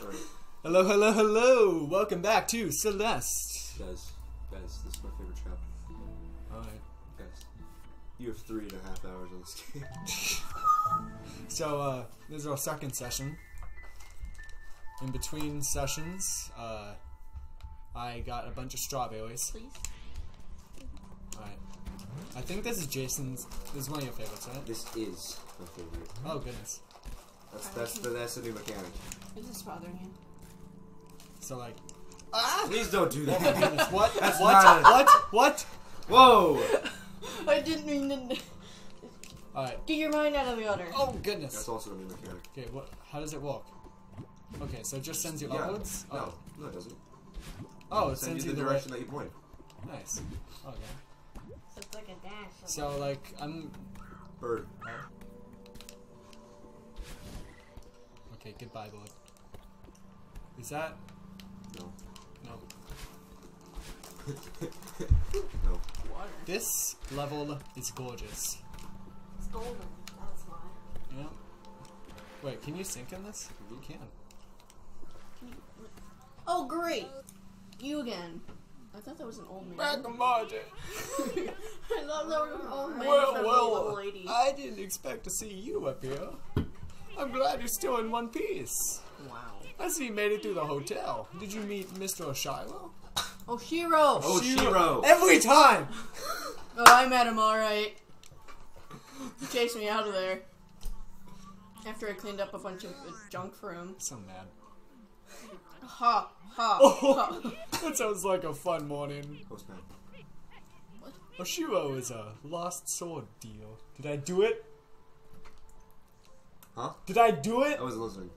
Alright, Hello, hello, hello! Welcome back to Celeste. guys, guys, this is my favorite chapter. Alright. Guys, you have three and a half hours on this game. So, uh, this is our second session. In between sessions, uh, I got a bunch of strawberries. Please. Alright. I think this is Jason's. This is one of your favorites, right? This is my favorite. Oh, goodness. That's that's the that's the new mechanic. Is this bothering you? So, like. Ah! Please don't do that. What? That's what? not a- What? What? Whoa! I didn't mean to. Alright. Get your mind out of the gutter. Oh, goodness. That's also a new mechanic. Okay, what? How does it work? Okay, so it just sends you Yeah. upwards? No, Oh, no, it doesn't. oh it Send sends you you the the direction that you point. Nice. Okay. So it's like a dash. So, like, I'm. Bird. Okay, goodbye, board. Is that. No. No. no. water. This level is gorgeous. It's golden. That's why. Yeah. Wait, can you sink in this? You can. Oh, great. You again. I thought that was an old man. Margin. I thought that was an old man. Well, well, little lady. I didn't expect to see you up here. I'm glad you're still in one piece. Wow. I see you made it through the hotel. Did you meet Mr. Oshiro? Oh, Shiro. Oh, Shiro. Every time! Oh, I met him alright. He chased me out of there. After I cleaned up a bunch of junk for him. So mad. Ha, ha, Oh, ha. that sounds like a fun morning. Postman. Oshiro is a lost sword deal. Did I do it? Huh? Did I do it? I wasn't listening.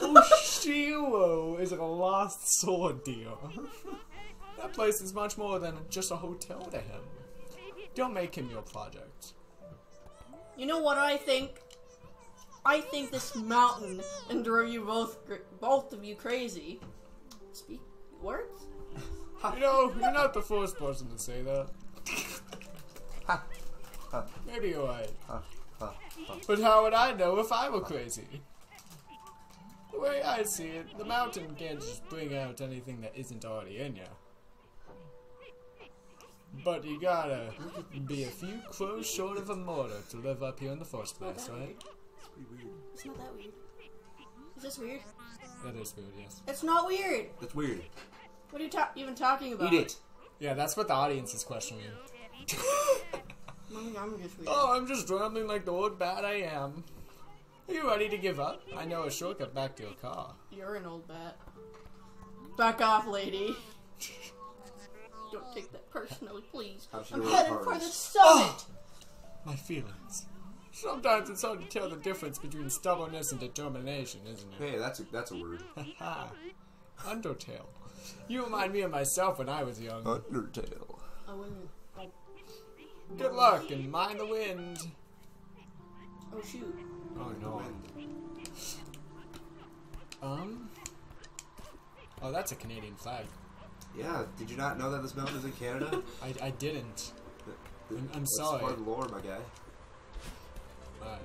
Oshiro is a lost soul deal. that place is much more than just a hotel to him. Don't make him your project. You know what I think? I think this mountain and drove you both, both of you crazy. Speak words? You know, you're not the first person to say that. Maybe you're right. But how would I know if I were crazy? The way I see it, the mountain can't just bring out anything that isn't already in you. But you gotta be a few crows short of a mortar to live up here in the first place, right? weird. It's pretty weird. It's not that weird. Is this weird? That is weird, yes. It's not weird. That's weird. What are you ta- even talking about? Eat it. Yeah, that's what the audience is questioning. I'm, I'm just weird. Oh, I'm just rambling like the old bat I am. Are you ready to give up? I know a shortcut back to your car. You're an old bat. Back off, lady. Don't take that personally, please. I'm I roll headed for the summit. Oh, my feelings. Sometimes it's hard to tell the difference between stubbornness and determination, isn't it? Hey, that's a that's a word. Ha! Undertale. You remind me of myself when I was young. Undertale. Oh, I wouldn't. Like, Good luck and mind the wind. oh shoot. Oh no. Um. Oh, that's a Canadian flag. Yeah, did you not know that this mountain is in Canada? I, I didn't. The- I'm- I'm that's sorry. part lore, my guy. Uh,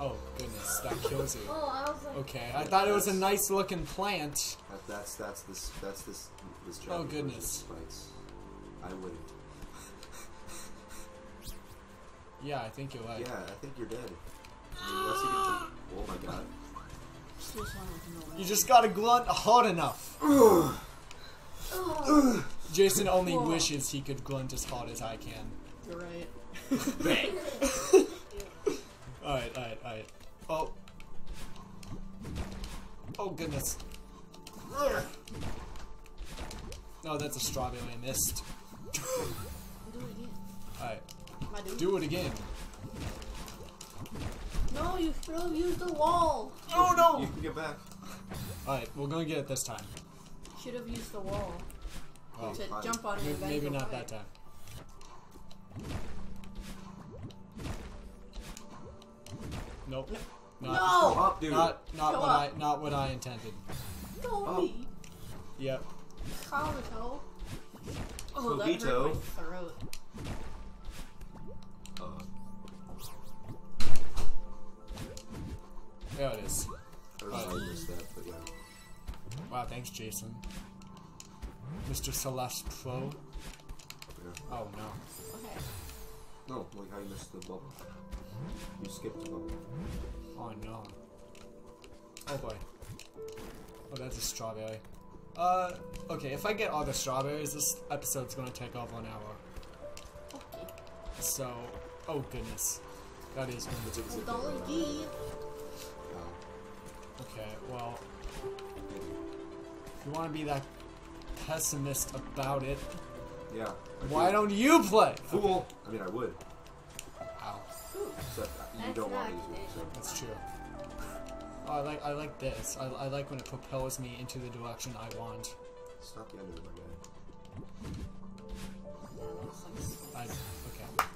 oh goodness, that kills you. Oh, I was like. Okay, I thought it was a nice looking plant. That, that's that's this that's this this Oh, Japanese goodness. version of Spikes. I wouldn't. Yeah, I think you're right. Yeah, I think you're dead. I mean, unless you can- oh my god. Still sound like an old You just gotta grunt hard enough. Jason only Whoa. wishes he could grunt as hard as I can. You're right. Alright, alright, alright. Oh. Oh goodness. Oh, that's a strawberry I missed. Do it again. Alright, My dude. Do it again. No, you should have used the wall. Oh no! You can get back. Alright, we're gonna get it this time. Should have used the wall Oh, to fine. jump on it. may- maybe not away. that time. Nope. Not, Go No. up, dude. not, not Go what up. I, not what I intended. Don't Oh. be. Yep. Kabuto. Oh, that hurt my throat. There it is. I don't know how I missed that, yeah. Wow, thanks, Jason. Mr. Celeste Pro. Yeah. Oh no. Okay. No, like how you missed the bubble. You skipped the bubble. Oh no. Oh boy. Oh, that's a strawberry. Uh, okay, if I get all the strawberries, this episode's gonna take off one hour. Okay. So, oh goodness. That is gonna It's a, Okay, well, if you wanna be that pessimist about it, Yeah. Why do. don't you play? Fool! I mean, I would. Ow, Except you That's don't want to use it, so. that's true. Oh, I like I like this. I, I like when it propels me into the direction I want. It's not the end of it, my guy. I okay.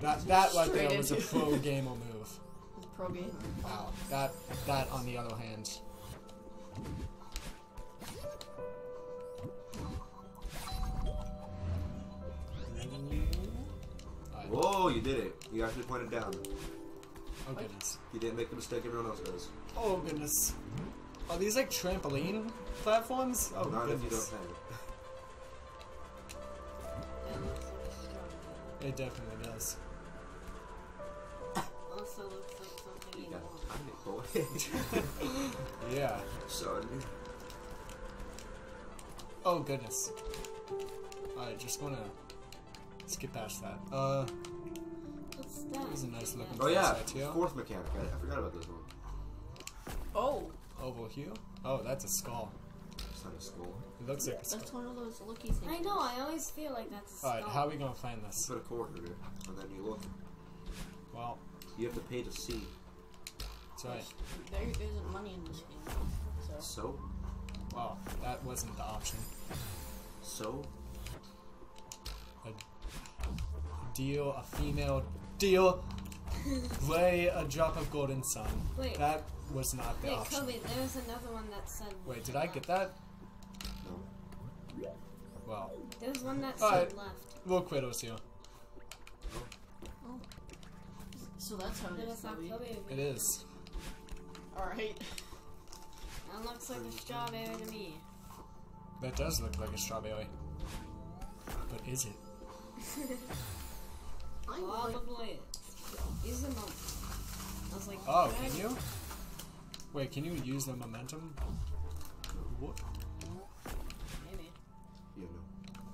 That that right there was a into- pro gamer move. Pro game. Wow. That that on the other hand. Whoa, you did it. You actually pointed down. Oh goodness. You didn't make the mistake everyone else does. Oh goodness. Are these like trampoline platforms? Oh Not if you goodness. don't have it. That looks like a strawberry. It definitely does. Yeah. Son. Oh goodness. I just wanna skip past that. Uh, What's that? This is a nice looking- Oh yeah, That's fourth mechanic. I, I forgot about this one. Oh, oval hue. Oh, that's a skull. It's not a skull. It looks like a skull. that's one of those looky things. I know. I always feel like that's. a Alright, how are we gonna find this? Put a quarter through it, and then you look. Well, You have to pay to see. It's right. There isn't money in this game. So. So, Well, that wasn't the option. so. A Deal a female deal. Lay a drop of golden sun. Wait. That was not the Wait, option. Kobe. There was another one that said. Wait, did I get that? No. Well, There was one that said Alright. left. we'll quit us here. Oh. So that's how it There is. was not Chloe. Kobe. It is. Alright. That looks like a strawberry to me. That does look like a strawberry. But is it? I All like the. Use the moment. I was like. Oh, can I- you? Wait, can you use the momentum? What? Maybe. You know.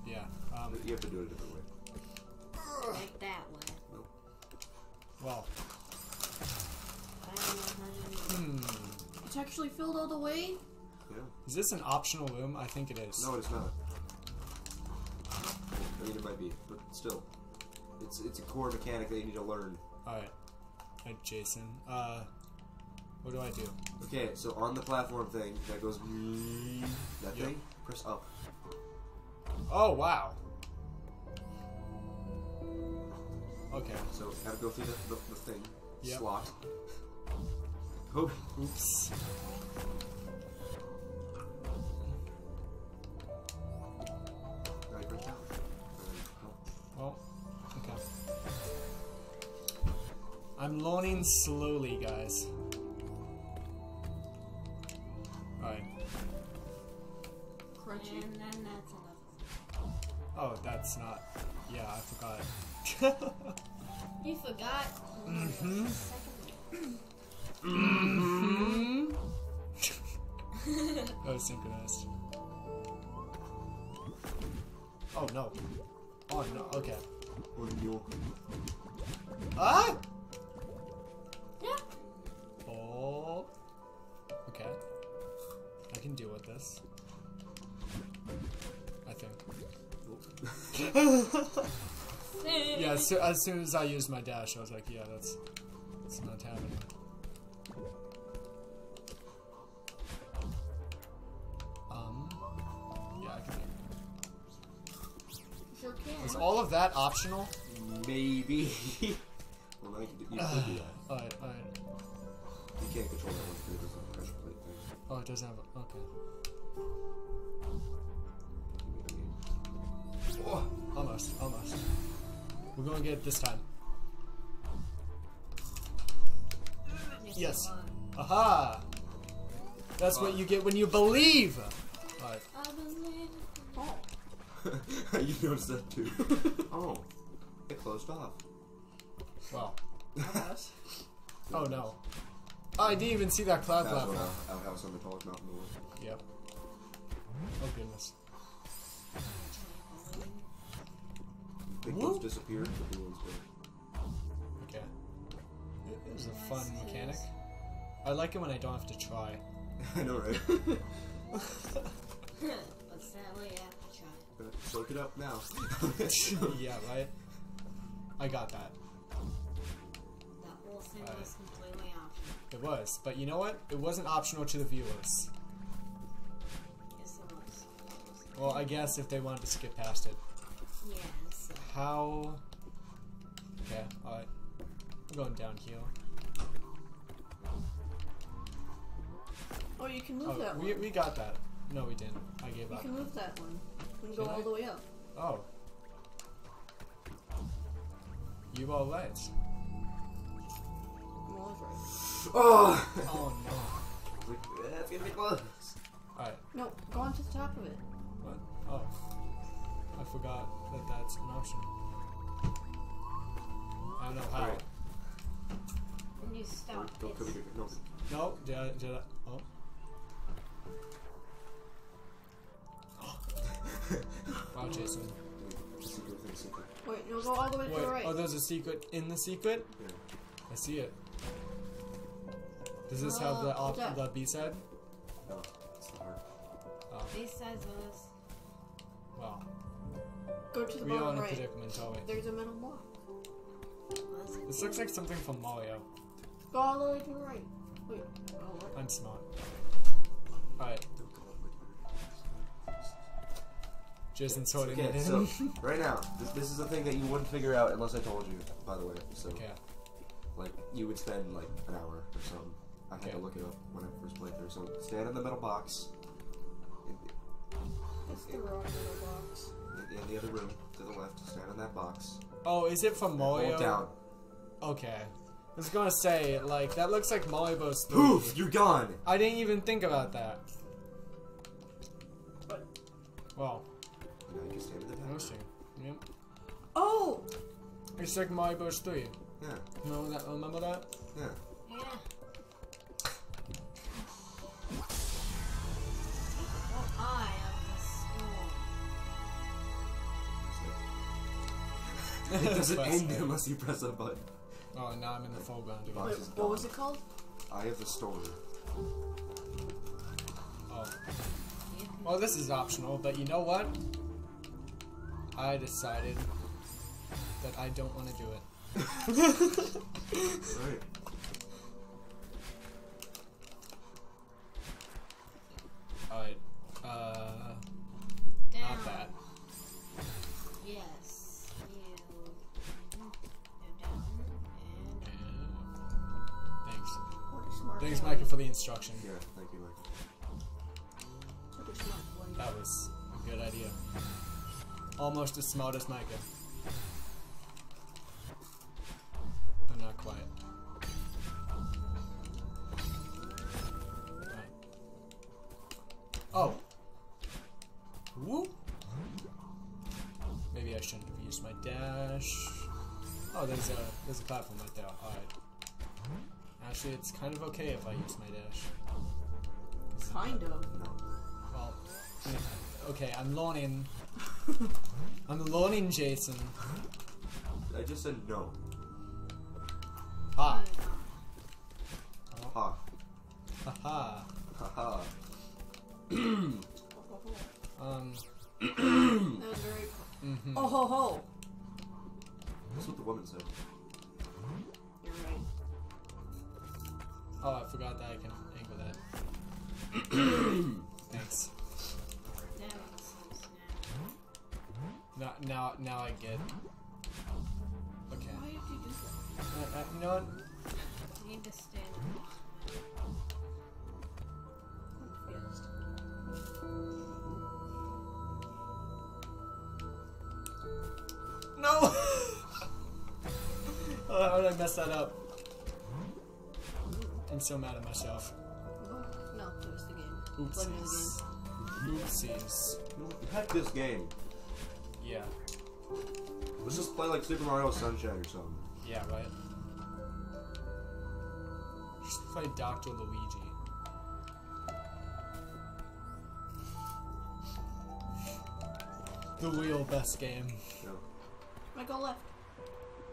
Yeah. Um. You have to do it a different way. Like that way. Well. I don't know how to do it. Hmm. It's actually filled all the way. Yeah. Is this an optional room? I think it is. No, it's not. I mean, it might be, but still, it's it's a core mechanic that you need to learn. Alright. Hey, Jason. Uh. What do I do? Okay, so on the platform thing that goes that Yep. thing, press up. Oh, wow. Okay. So gotta go through the, the, the thing Yep. slot. Oh, Oops. now you press down. And then up. Well, okay. I'm learning slowly, guys. Alright. Crunchy. And then that's another. Oh, that's not. Yeah, I forgot. You forgot. Mhm. Second. mm-hmm. that was synchronized. Oh no. Oh no, okay. Oh, no. Ah! Yeah. Oh. Okay. I can deal with this. I think. Yeah, as, as soon as I used my dash, I was like, yeah, that's, that's not happening. All of that optional? Maybe. well, now you can do, you could do that. Alright, alright. You can't control that one because it doesn't have a pressure plate thing. Oh, it doesn't have. A, okay. Oh, almost, almost. We're gonna get it this time. Yes. Aha! That's what you get when you believe. you noticed that too. oh, it closed off. Well. Yes. Oh no. Oh, I didn't even see that cloud That's platform. what outhouse on the tallest mountain in the world. Yep. Oh goodness. Big Whoop. ones disappeared, the blue ones did. Okay. It was a fun mechanic. I like it when I don't have to try. I know, right? but sadly, I Soak it up now. yeah, right? I got that. That whole thing Alright. was completely optional. It was. But you know what? It wasn't optional to the viewers. Yes, it was. Well, I guess if they wanted to skip past it. Yeah, so. How. Okay, alright. I'm going down here. Oh, you can move Oh, that we, one. we got that. No, we didn't. I gave You up. can move that one. You can go Can I? all the way up. Oh. You are right. I'm always right. oh! Oh no. Like, eh, gonna be close. Alright, No, go on to the top of it. what? Oh. I forgot that that's an option. I don't know how. Alright. When you stop, Don't it's, cover your no. No, did I, did I? Oh. Wow, Jason. Secret thing, secret. Wait, no, go all the way to Wait, the right. oh, there's a secret in the secret? Yeah. I see it. Does this have Uh, the op- yeah. the B side? No, it's the heart. Oh, besides was. well. go to the We are in bottom a right. predicament, are we? There's a metal block. This looks like something from Mario. Go all the way to the right. Wait. Oh, what? I'm smart. Alright, Jason's holding Okay, it so right now, this, this is a thing that you wouldn't figure out unless I told you. By the way, so okay. like you would spend like an hour or something. I had Okay. to look it up when I first played through. So stand in the middle box. It's the wrong metal box. In, in the other room to the left, stand in that box. Oh, is it from Mario? Hold down. Okay. I was gonna say, like, that looks like Mario Bros. 3. Poof! You're gone. I didn't even think about that. What? Wow. Oh! It's like Mario Bros. 3. Yeah, Remember that? Remember that? yeah. Yeah. Oh, I am the storm. It doesn't end it. unless you press a button. Oh, now I'm in the foreground again. Wait, what was it called? Eye of the storm. Oh. Well, this is optional, but you know what? I decided that I don't want to do it. Right. Alright. Uh, Down. not that. Yes. You. Go down and. And thanks. What a Thanks, boy. Micah, for the instruction. Yeah, thank you, Mike. What a smart boy. That was a good idea. Almost as smart as Micah. Actually, it's kind of okay if I use my dash. Kind of. Well, okay, I'm learning. I'm learning, Jason. I just said no. Ha. Now. Now, now, now I get. Okay. Why did you do that? Uh, uh, you know what? You need to stand. Confused. No. oh, how did I mess that up? I'm so mad at myself. No, it was the Oopsies. Oopsies. No, Heck this game. Yeah. Let's just play like Super Mario Sunshine or something. Yeah, right. Just play Dr. Luigi. The real best game. No. I go left.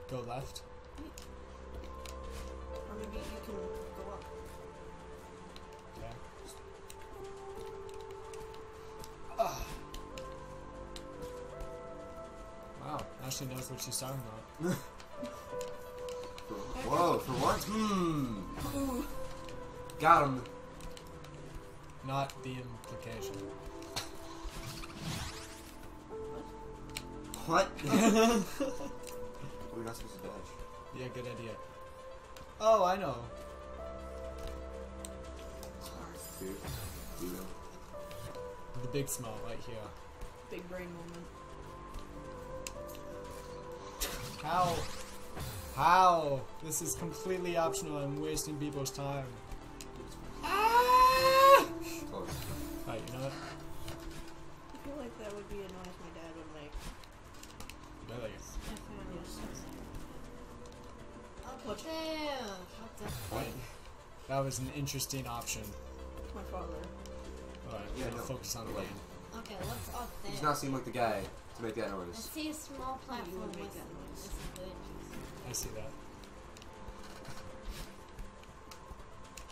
Go left. Or maybe you can Ashley knows what she's talking about. Whoa, for once? Hmm. Got him. Not the implication. What? We're not supposed to dodge. Yeah, good idea. Oh, I know. Dude. Do know? The big smile right here. Big brain moment. How? How? This is completely optional. I'm wasting people's time. Ah! Close. Alright, you know what? I feel like that would be a noise my dad would make. Really? I found yes. What the? What the? Right. That was an interesting option. My father. Alright, Yeah, we're gonna no. focus on the lane. Okay, what's up there? He does not seem like the guy to make that I see a small platform make that noise. with some glitches. I see that.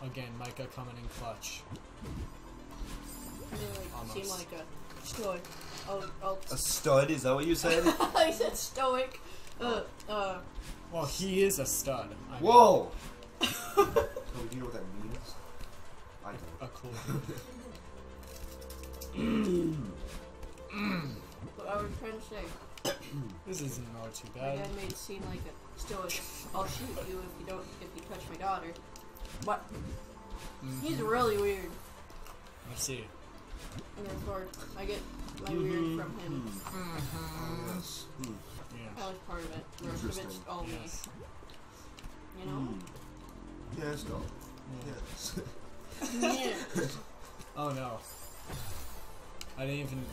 Again, Micah coming in clutch. They like Almost. seem like a stoic. Oh, oh. A stud, is that what you said? I said stoic. Uh, uh. Well, he is a stud. I mean, Whoa! oh, do you know what that means? I don't. A cool. What I was trying to say. this isn't all too My bad. dad made it seem like a stoic. I'll shoot you if you don't if you touch my daughter. But he's Mhm. really weird. I see. And therefore, I get my weird from him. Oh, yes. Hmm. Yeah. That was part of it. The rest of it's Interesting. all me. Yes. You know? Hmm. Yes, no. Yes. yeah. Oh no. I didn't even.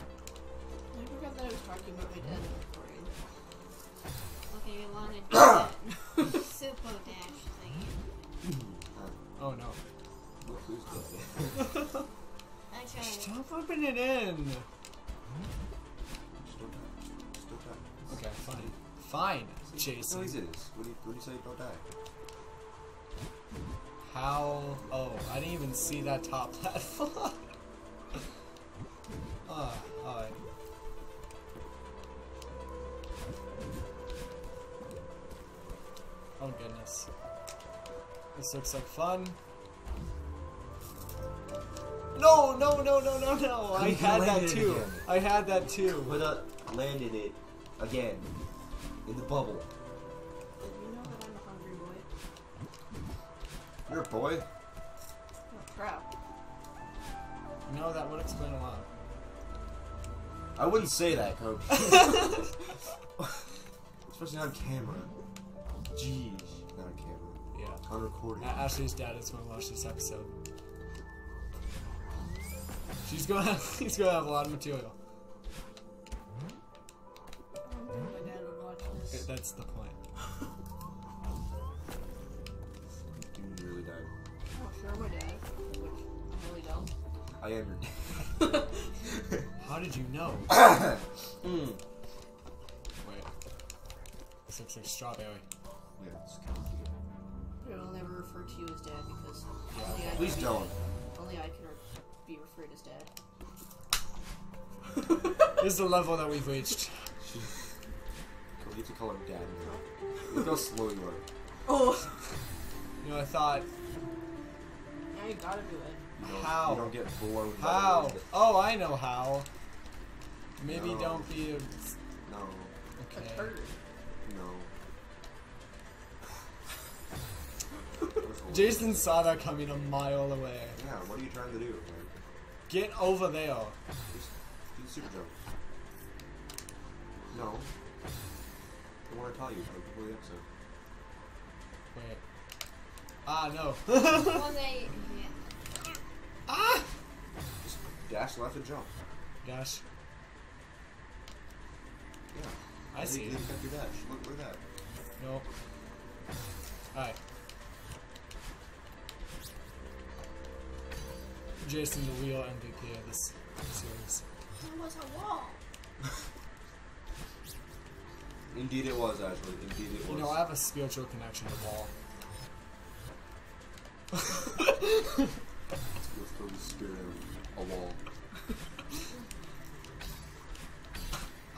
I forgot that I was talking about my dad in recording. Okay, you want to do that super dash thing. Oh no. Look who's got it. Actually, Stop rubbing it in. Just don't die. Just don't die. Okay, fine. Fine, No, Jason. easy it is. What do you, what do you say? Don't die. How? Oh, I didn't even see that top platform. Ah, alright. Oh goodness. This looks like fun. No, no, no, no, no, no! I had that too. I had that too. But uh, landed it again in the bubble. Did you know that I'm a hungry boy? You're a boy. Oh, crap. No, that would explain a lot. I wouldn't say that, Coach. Especially on camera. Jeez, not on camera. Yeah. On recording. A- Ashley's dad is gonna watch this episode. She's gonna have, he's gonna have a lot of material. I don't think my dad would watch It- this. that's the point. You nearly died. Oh, sure, my dad. Which I really don't. I am your dad. How did you know? mm. Wait. This looks like strawberry. Yeah, it's kind of cute. But I'll never refer to you as dad because Yeah. only I Please can don't. Only I can re- be referred as dad. This is the level that we've reached. You need to call him dad. now. Look how slow you are. Oh! You know, I thought, Now you gotta do it. You don't, How? You don't get blown. by the how? wind. Oh, I know how. Maybe No. don't be a. No. Okay. turd. Jason saw that coming a mile away. Yeah, what are you trying to do? man? Get over there. Just do the super jump. No. I want to tell you before the episode. Wait. Ah, no. well, they. Yeah. ah! Dash left and jump. Dash. Yeah. I see You it. kept your dash. Look, look at that. Nope. Alright. Jason, the real MVP of this series. There was a wall. Indeed it was, actually. Indeed it was. You know, I have a spiritual connection to Wall. With Kobe's spirit of a wall.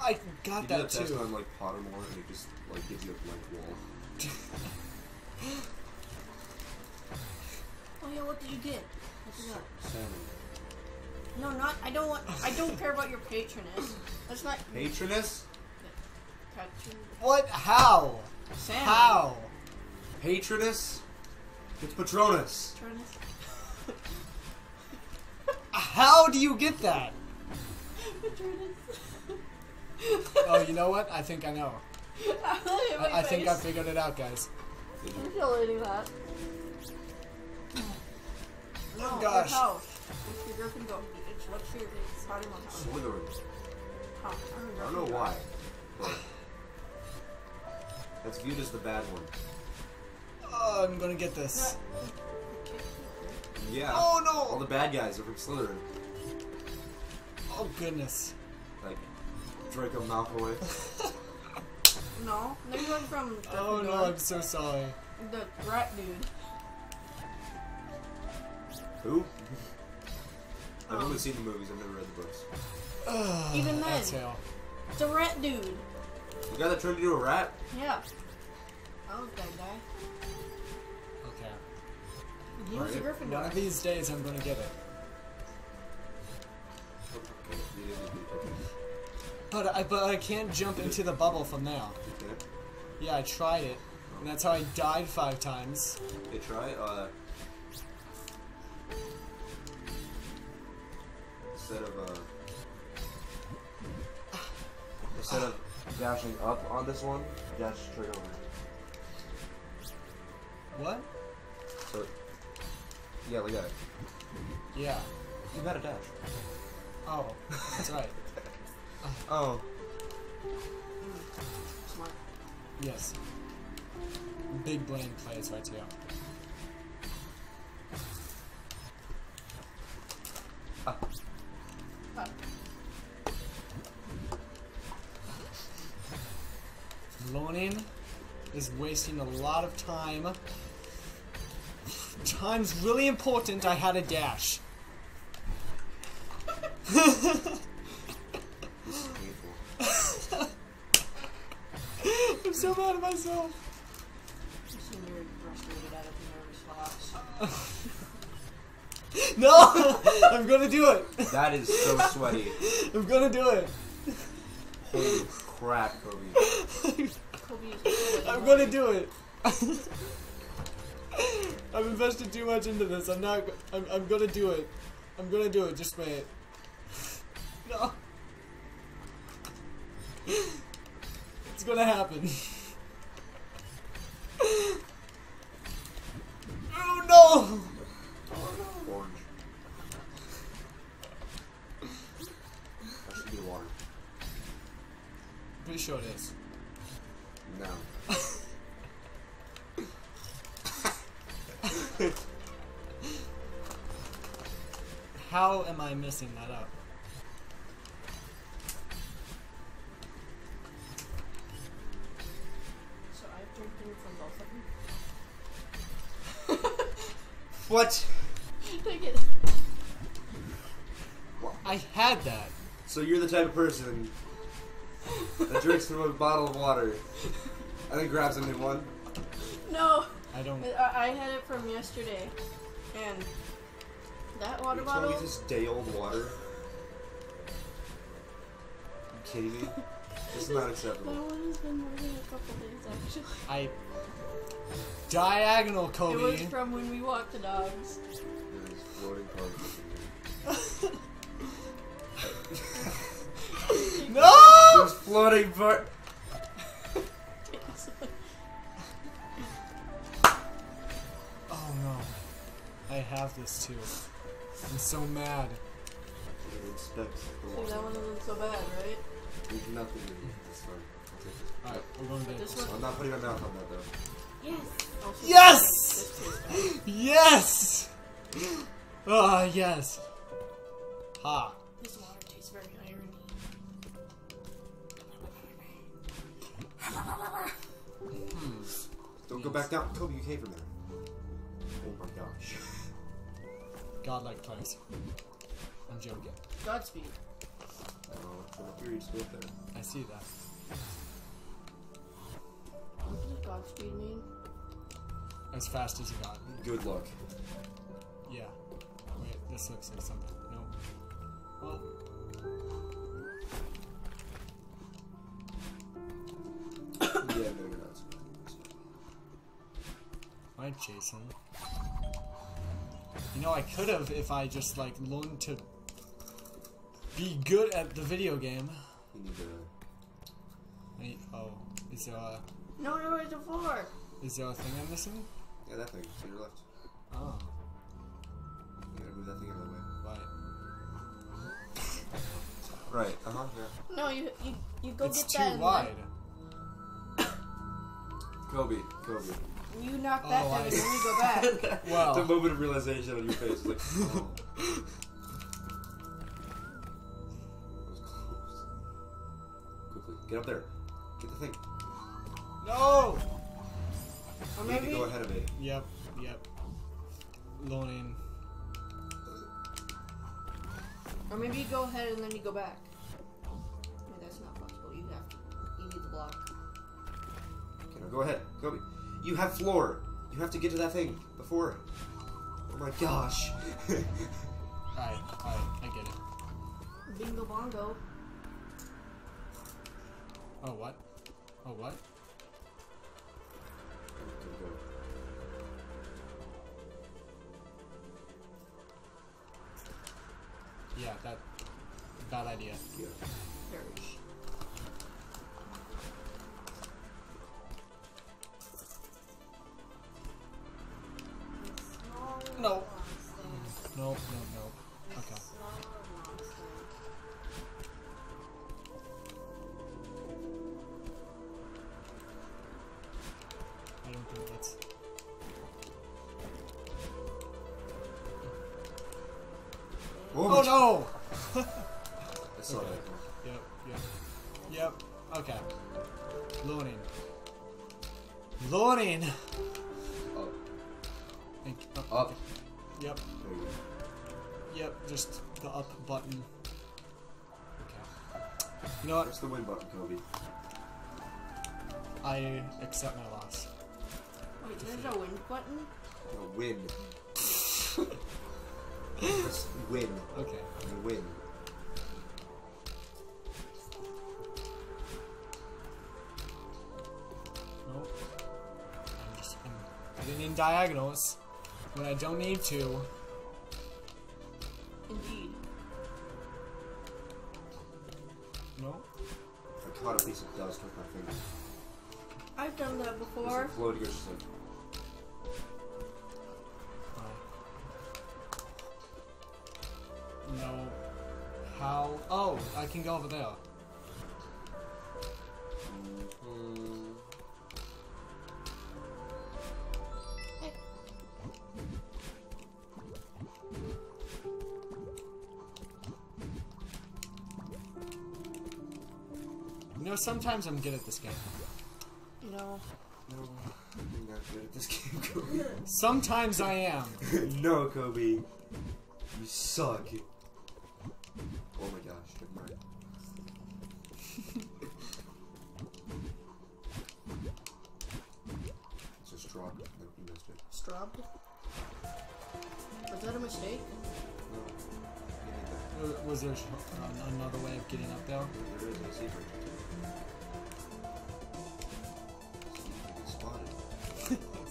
I You got did a that test too. on like Pottermore and it just like gives you a blank wall. Oh yeah, what did you get? I forgot. Salmon. No, not. I don't want. I don't care about your patroness. That's not. Patroness? Patron. What? How? Salmon. How? Patroness? It's Patronus. Patronus. How do you get that? Patronus. Oh, you know what? I think I know. I, I think I figured it out, guys. Did you- feeling that. No, Oh, gosh. Oh. house. What's your Gryffindor? It's what's your Pottermore house? Slytherin. Oh, I don't know why. But that's viewed as the bad one. Oh, I'm gonna get this. Yeah. Oh no! All the bad guys are from Slytherin. Oh goodness. Like Draco Malfoy. No, they're going from Oh no, I'm so sorry. The rat dude. Who? I've Um, only seen the movies, I've never read the books. Ugh, Even then. Exhale. The rat dude. The guy that turned into a rat? Yeah. That was that guy. Okay. He was a Right. One of these days, I'm gonna get it. Okay, you didn't do it. But I, but I can't jump into the bubble from now. Yeah, I tried it, and that's how I died five times. Hey, try, uh... Instead of, uh... Instead of dashing up on this one, dash straight over. What? So, yeah, like that. Yeah. You got a dash. Oh, that's right. Oh. Smart. Yes. Big brain plays right here. Uh, Learning is wasting a lot of time. Time's really important. I had a dash. This is painful. I'm so mad at myself. you seem very frustrated out of nervous laughs. No! I'm gonna do it. That is so sweaty. I'm gonna do it. Holy crap, Kobe. I'm gonna do it. I've invested too much into this. I'm not. I'm, I'm gonna do it. I'm gonna do it. Just wait. No. It's gonna happen. How am I missing that up? So I've drinking from both of them. What? Take it. I had that. So you're the type of person that drinks from a bottle of water and then grabs a new one? No, I don't. I, I had it from yesterday, and that water you told bottle. me this day old water? you kidding me? This is not That acceptable. one has been more than a couple days actually. I. Diagonal, Kobe! It was from when we walked the dogs. There is floating particles in No! here. There's floating part. Oh no. I have this too. I'm so mad. It inspects the See, water. that one isn't so bad, right? There's nothing in it. It's fine. I'll take it. Alright, we're going to This get one- I'm not putting my mouth on that though. Yes. Yes! This tastes bad. Yes! Ah, yes. Ha. This water tastes very irony. Don't go back down. Kobe, you came from there. Oh my gosh. Godlike place. I'm joking. Godspeed. Oh, from up here you just go up there. I see that. What does Godspeed mean? As fast as you got. Good luck. Yeah. Wait, this looks like something. No. Well, yeah, no, you're not. Hi, Jason. You know, I could have if I just like learned to be good at the video game. You need to. I need, oh, is there a No, no, it's a four. is there a thing I'm missing? Yeah, that thing. To your left. Oh, You gotta move that thing out of the way. right. Right. Uh huh. Yeah. No, you you, you go it's get too that. and wide. Kobe. Kobe. Then You knock that Oh, down I and then you go back. Well- the moment of realization on your face is like, oh. That was close. Quickly, get up there. Get the thing. No. Or You need to maybe go ahead of it. Yep. Yep. Loaning. or maybe you go ahead and then you go back. I mean, that's not possible. You have to. You need the block. Okay, now go ahead, Kobe. You have floor. You have to get to that thing before. Oh my gosh. Alright. Alright. I get it. Bingo bongo. Oh what? Oh what? Go, go. Yeah. That. Bad idea. Yeah. Oh, Oh no! I saw Okay. that. Yep, yep. Yep. Okay. Loading. Loading! Up. Oh. Thank oh, Up. okay. Yep, There you go. yep, just the up button. Okay. You know what? Press the win button, Kobe. I accept my loss. Wait, there's a win button. No, win. Press win. Okay. You win. Nope. I'm just I'm getting in diagonals when I don't need to. Indeed. Nope. I caught a piece of dust with my finger. I've done that It's before. like floating or just like, sometimes I'm good at this game. You know. no, you're not good at this game, Kobe. Sometimes I am. no, Kobe. You suck. Oh my gosh, never mind. it's just drop. No, you missed it. Straub? Was that a mistake? No. You did that. Uh, Was there uh, another way of getting up there? There is a secret.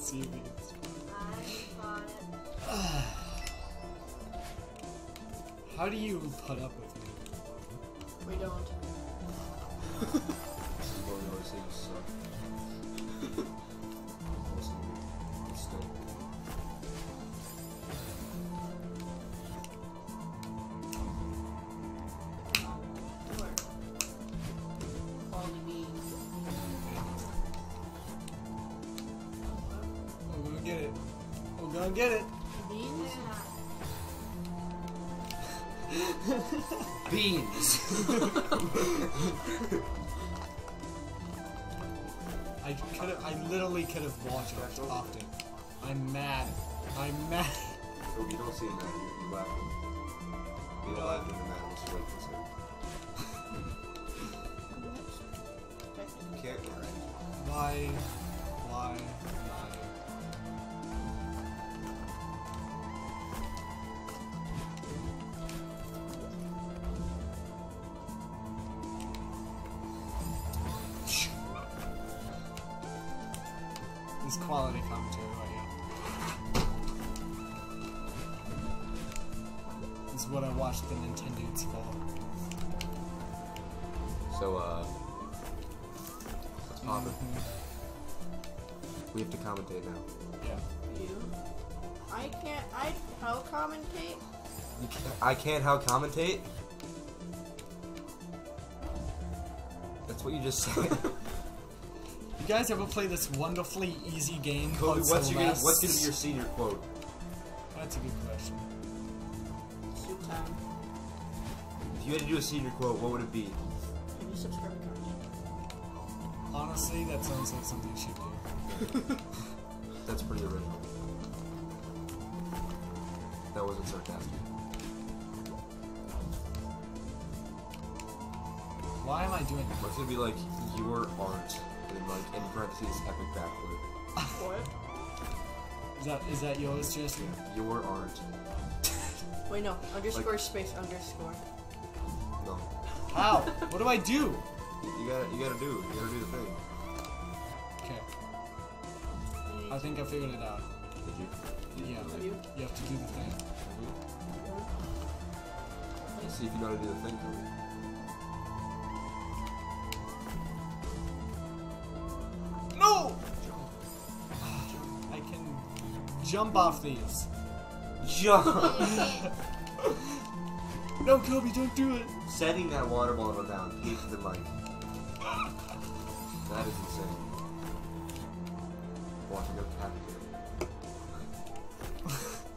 See if we can- I bought it. How do you put up with me? We don't. This quality commentary right here. This is what I watched the NintenDudes for. So, uh. Let's pop it. We have to commentate now. Yeah. You? I can't. I how commentate? You can't, I can't how commentate? That's what you just said. You guys ever play this wonderfully easy game Kobe, called what's, your, gonna, what's gonna be your senior quote? That's a good question. If you had to do a senior quote, what would it be? Can you subscribe Honestly, that sounds like something you should do. That's pretty original. That wasn't sarcastic. Why am I doing that? What's gonna be like your art, and then like in parentheses epic backflip. What? Is that is that yours, Jason? Your art. Wait, no. Underscore space underscore. No. How? what do I do? You, you gotta you gotta do you gotta do the thing. Okay, I think I figured it out. Did you? you Yeah. Have you? You have to do the thing. Let's see if you know how to do the thing for me. No! I can jump off these. Jump! No, Kobe, don't do it. Setting that water bottle down, keep the mic. That is insane. Watching them captivate.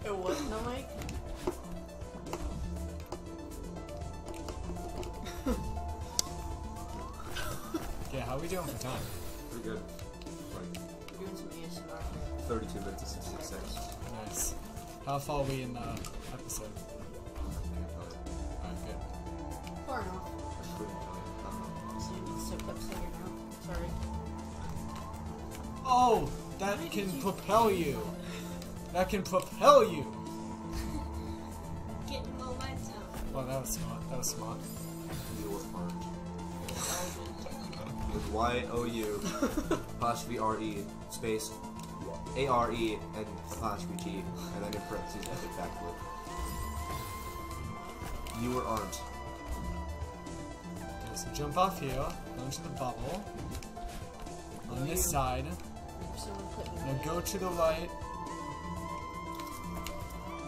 It was no mic. Okay, how are we doing for time? Pretty good. Like doing some ASMR. 32 minutes and 66 seconds. Nice. How far are we in the episode? That can propel you. That can propel you. Get momentum. Well, that was smart. That was smart. Your art. With Y O U apostrophe R E space A R E and apostrophe T and then in parentheses epic backflip. You or aren't. Okay, so jump off here, go into the bubble. On this side. Someone put me Now go to the right.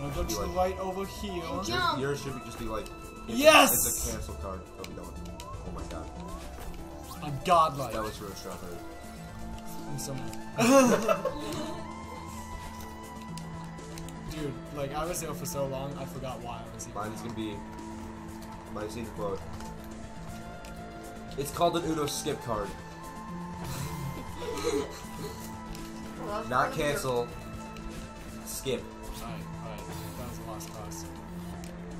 Now go to You the like- right over here. And jump. Yours should be just be like it's Yes! A, it's a cancel card. Oh, we don't. Oh my god. I'm godlike. That was real strawberry. I'm so mad. Dude, like I was there for so long, I forgot why I was here. Mine is gonna be my senior quote. It's called an Uno skip card. That's Not of your- cancel. Skip. Alright, alright. That was a lost cause.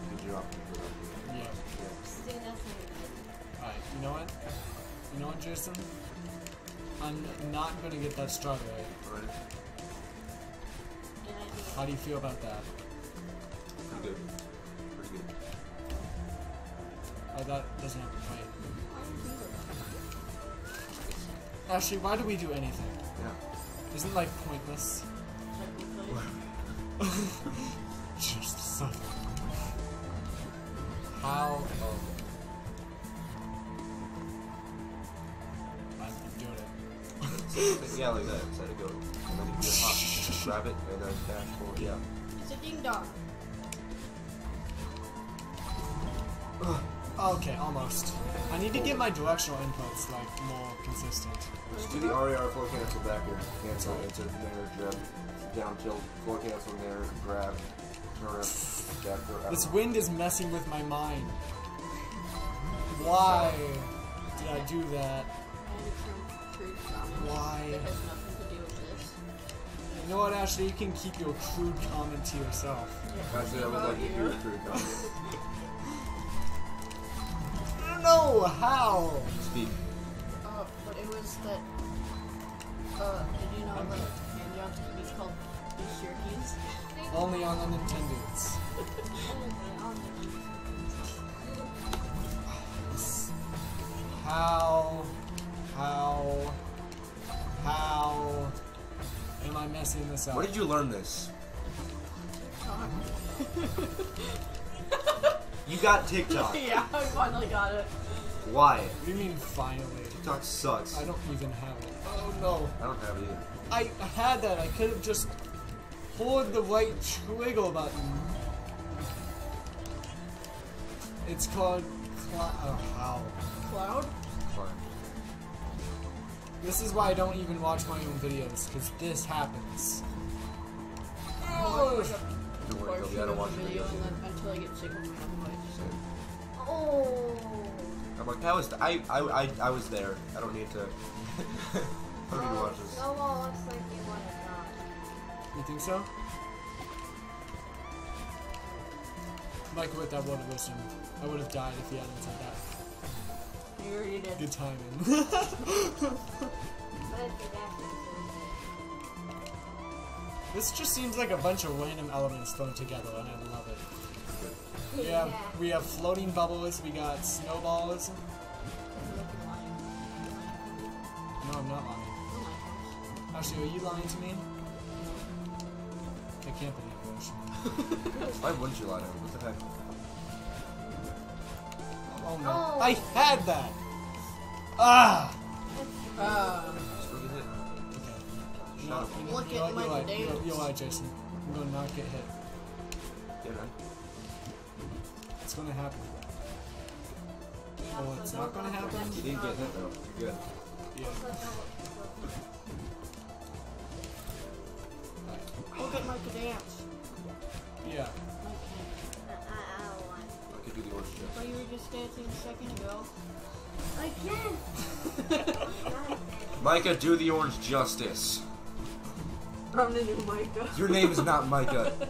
Good job. Yeah. Yeah. Still, that's not. Alright, you know what? You know what, Jason? I'm not gonna get that strawberry. Alright. Good. How do you feel about that? Pretty good. Pretty good. Oh, that doesn't have to wait. Why would you do that? Actually, why do we do anything? Yeah. Isn't life pointless? Just so. How? Um, oh. I'm doing it. yeah, like that. Set it go. And then you do a hop. Grab it and then dash forward. Yeah. It's a ding dong. Okay, almost. I need to get my directional inputs like more consistent. Just do the RAR4 cancel back here. Cancel, insert the name of down tilt, floor cancel in there, grab, turn up, jab, throw. This wind is messing with my mind. Why did I do that? And some crude comment Why? that has nothing to do with this. You know what, Ashley? You can keep your crude comment to yourself. That's what I would like to do with Crude Comment. No, how? Speak. Uh, but it was that. Uh, did you know that hand jobs can be called beef jerkies? Only on the NintenDudes. How? How? How? Am I messing this up? Where did you learn this? You got TikTok. yeah, I finally got it. Why? What do you mean finally? TikTok sucks. I don't even have it. Oh no. I don't have it either. I had that. I could have just pulled the right trigger button. It's called. Cl- oh, how? Cloud? Fine. This is why I don't even watch my own videos, because this happens. Oh, Don't worry, Toby, I don't watch your video videos and either. then until I get sick of my own voice. Same. Oh. I'm like, I was, I, I, I, I was there. I don't need to. I don't need to watch this. Snowball looks like you want to drop. You think so? Like with that would have listened. I would have died if he hadn't said that. You already did. Good timing. this just seems like a bunch of random elements thrown together, and I love it. We have we have floating bubbles. We got snowballs. No, I'm not lying. Actually, are you lying to me? I can't believe you, Ashley. Why wouldn't you lie to him? What the heck? Oh no. Oh. I had that! Ah! Uh, know, Look you know, at you're my right. You're, dance. you're right, Jason. I'm gonna not get hit. Yeah, man. It's gonna happen. Oh, it's not gonna happen? You didn't get hit though. You're good. Yeah. look at Micah dance. Yeah. I could do the orange Oh, chest. you were just dancing a second ago. I can. Micah, do the orange justice. I'm the new Micah. Your name is not Micah.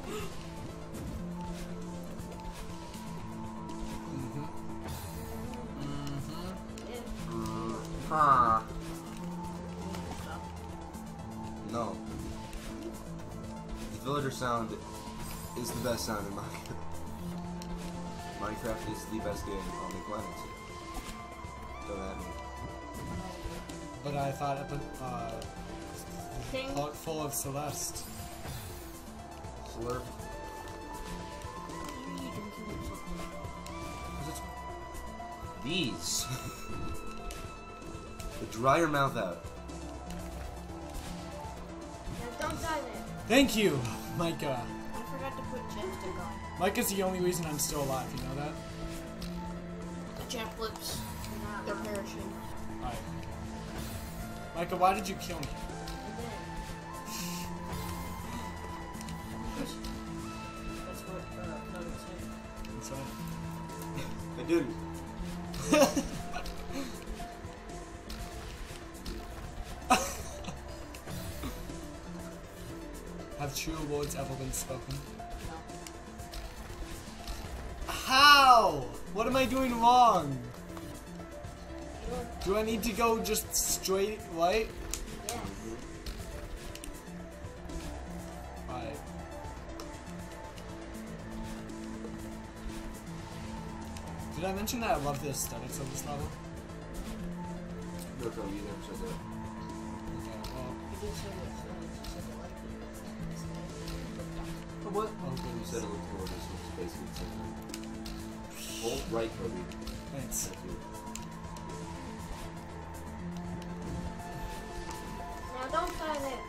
Mm-hmm. Mm-hmm. Huh. No. The villager sound is the best sound in Minecraft. Minecraft is the best game on the planet. Don't at me. But I thought up a uh, King. pot full of Celeste. Slurp. These. the dry your mouth out. Now don't dive in. Thank you, Micah. I forgot to put chapstick on. Micah's the only reason I'm still alive, you know that? The champ lips. They're perishing. Alright. Micah, why did you kill me? Spoken? How? What am I doing wrong? Do I need to go just straight right? Yes. Alright. Did I mention that I love the aesthetics of this level? No, no, you never said that. Okay, well, it. What? oh You said it looked gorgeous, which is basically the same. Hold right, Kobe. Thanks. Thank you. Now don't dive in.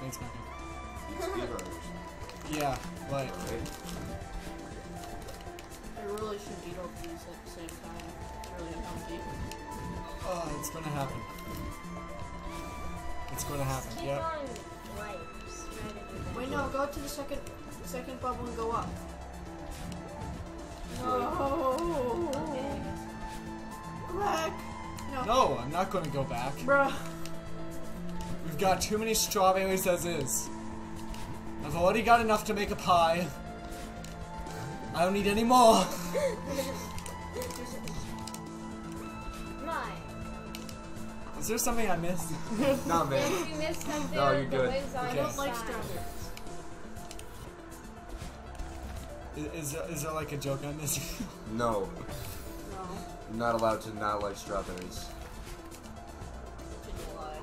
Thanks, Micah. Speedrunners. Yeah, right. I really should beat all these at the same time. It's really uncomfy. Oh, it's gonna happen. It's gonna happen, Keep yep. on right. try to do that. Wait, no, go to the second second bubble and go up. No. Okay. Back. No. No, I'm not going to go back. Bruh. We've got too many strawberries as is. I've already got enough to make a pie. I don't need any more. My. Is there something I missed? Nah, man. If you missed something, No, you're good. wig's on I Okay. don't like strawberries. Is, is, there, is there like a joke on this? No, No. you're not allowed to not like strawberries. Did you lie?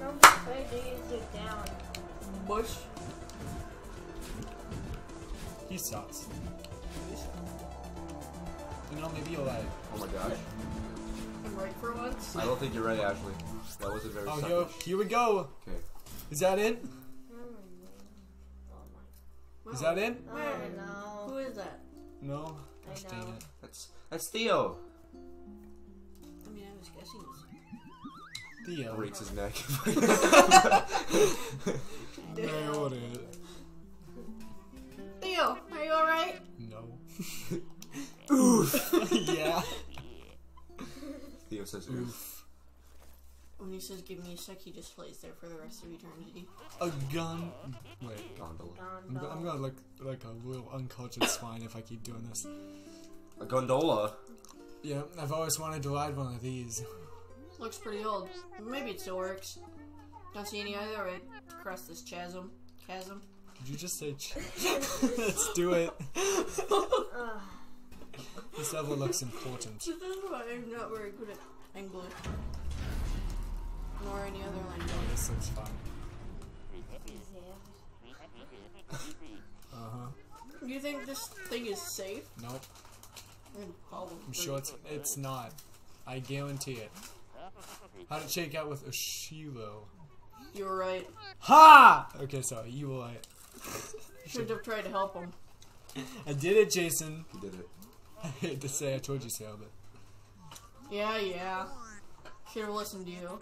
No, play these it down. Bush. He sucks. You know, maybe you'll like. Oh my gosh. I'm right for once. I don't think you're ready, Ashley. That wasn't very Oh, here, suckish. here we go. Okay. Is that it? Oh Is that it? my. No. Who is that? No. I Gosh dang know. it. That's that's Theo. I mean, I was guessing it's Theo. Breaks his neck. I Nailed it. Theo, are you alright? No. Oof. yeah. Theo says oof. Oof. When he says give me a sec, he just plays there for the rest of eternity. A gun. Wait. Gondola. I'm, go- I'm gonna look like a little uncultured swine if I keep doing this. A gondola. Yeah, I've always wanted to ride one of these. Looks pretty old. Maybe it still works. Don't see any other way to cross this chasm. Chasm. Did you just say? Ch- Let's do it. This level looks important. This is why I'm not very good at English. Nor any other language. Oh, this looks fun. Uh huh. You think this thing is safe? Nope. Mm, I'm sure it's it's not. I guarantee it. How'd it shake out with Oshiro? You were right. Ha! Okay, sorry, you were right. Should have tried to help him. I did it, Jason. You did it. I hate to say I told you so, but Yeah, yeah. Should have listened to you.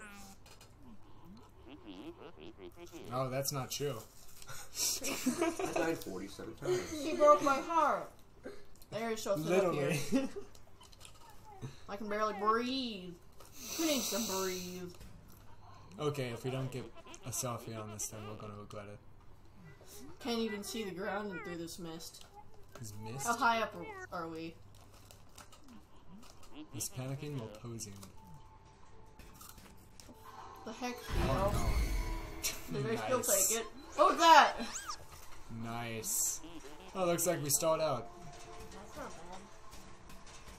Oh, that's not true. I died 47 times. He broke my heart. There, so sit up here. I can barely breathe. Who needs to breathe? okay, if we don't get a selfie on this thing, we're gonna regret it. Can't even see the ground through this mist. Is mist? How high up are we? He's panicking while posing? The heck? Oh No. No. Did I still take it? Oh, that? Nice. Oh, looks like we start out. That's not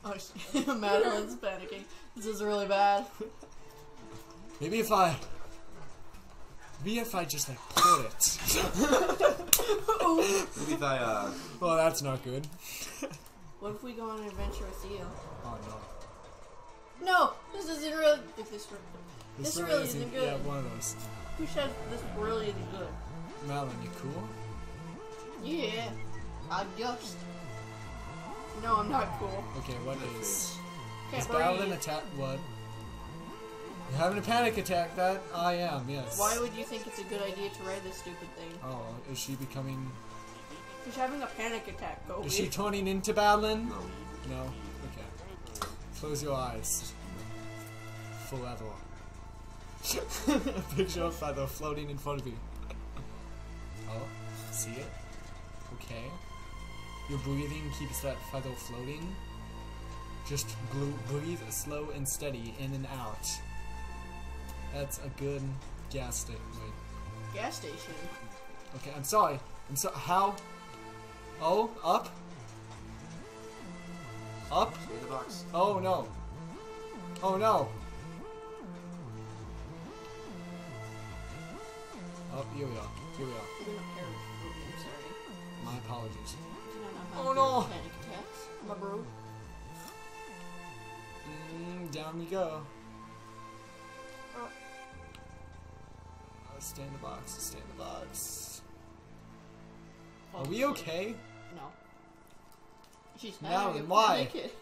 bad. Oh, sh- Madeline's panicking. This is really bad. Maybe if I. Maybe if I just like put it. Maybe if I, uh, Oh, well, that's not good. What if we go on an adventure with you? Oh no. No, this isn't really. If this, This really isn't- isn't good. Yeah, one of those. who said this really isn't good? Madeline, you cool? Yeah, I just. No, I'm not cool. Okay, what is? Can't Is Balin breathe. attack? What? You're having a panic attack? That I am. Yes. Why would you think it's a good idea to ride this stupid thing? Oh, is she becoming? She's having a panic attack, Kobe. Is she turning into Badeline? no. No. Okay. Close your eyes. Forever. A picture of uh, feather floating in front of you. Oh, see it? Okay. Your breathing keeps that feather floating. Just bl- breathe slow and steady in and out. That's a good gas station. Wait. Gas station. Okay, I'm sorry. I'm so. How? Oh, up? Up? In the box. Oh no. Oh no. Oh, here we are. Here we are. You're gonna perish, Kobe, I'm sorry. My apologies. Do you not know how Oh, no. Panic attacks, my bro. Mm, down we go. Oh. Uh, stay in the box. Stay in the box. Are we okay? No. She's No, having then why? panic-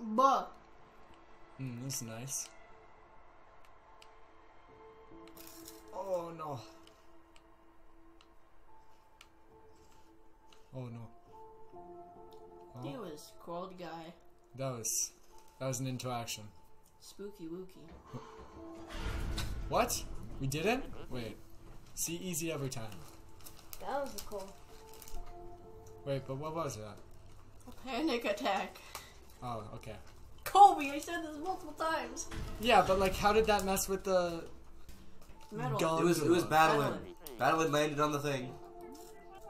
But this is nice. Oh no. Oh no. He Oh, was cold guy. that was that was an interaction. Spooky wookie. What? We didn't? Wait. See easy every time. That was cool. Wait, but what was that? A panic attack. Oh, okay. Colby, I said this multiple times. Yeah, but like, how did that mess with the? Metal. It was it was Badeline. Badeline. Badeline landed on the thing.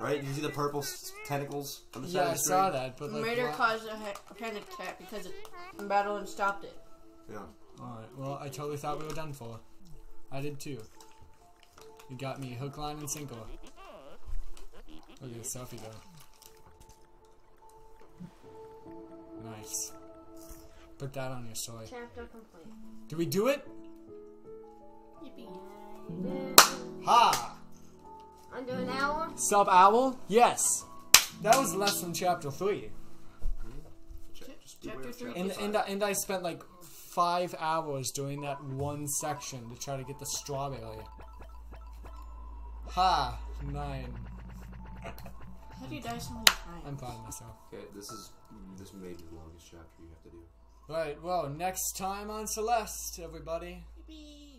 Right? Did you see the purple s- tentacles on the side Yeah, of I the saw screen? that, but like, Raider why- caused a, a panic attack because it battle and stopped it. Yeah. Alright, well, I totally thought we were done for. I did too. You got me hook, line, and sinker. Look at this selfie though. Nice. Put that on your story. Chapter complete. Did we do it? Yippee. Yeah, you did. Ha! Under an hour? Sub owl? Yes. That was less than chapter three. Ch- just chapter three. And and I, and I spent like five hours doing that one section to try to get the strawberry. Ha! Nine. How do you die so many times? I'm proud of myself. Okay, this is this may be the longest chapter you have to do. Right, well, next time on Celeste, everybody. Yippee. Woo!